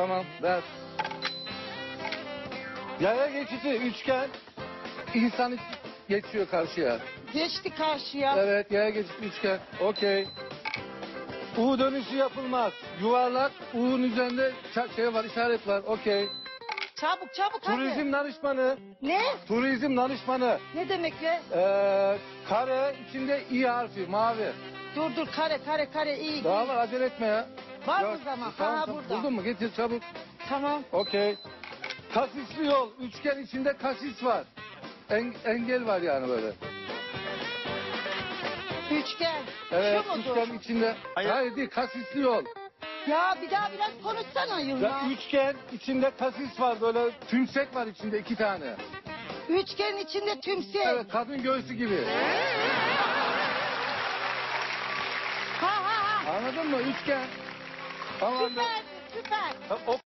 Tamam ver. Yaya geçidi üçgen. İnsan geçiyor karşıya. Geçti karşıya. Evet yaya geçidi üçgen. Okey. U dönüşü yapılmaz. Yuvarlak U'nun üzerinde ça- şey var işaret var. Okey. Çabuk çabuk hadi. Turizm danışmanı. Ne? Turizm danışmanı. Ne demek be? Ee, kare içinde i harfi mavi. Dur dur kare kare kare iyi. Daha var acele etme ya. Var mı zaman? Tamam, ha tamam. burada. Buldun mu? Getir çabuk. Tamam. Okey. Kasisli yol. Üçgen içinde kasis var. En- engel var yani böyle. Üçgen. Evet Şu mudur? üçgen içinde. Hayır. Hayır, değil kasisli yol. Ya bir daha biraz konuşsana Ya, Yılmaz. üçgen içinde kasis var böyle tümsek var içinde iki tane. Üçgen içinde tümsek. Evet kadın göğsü gibi. Ha ha ha. Anladın mı? Üçgen. 吃饭，吃饭。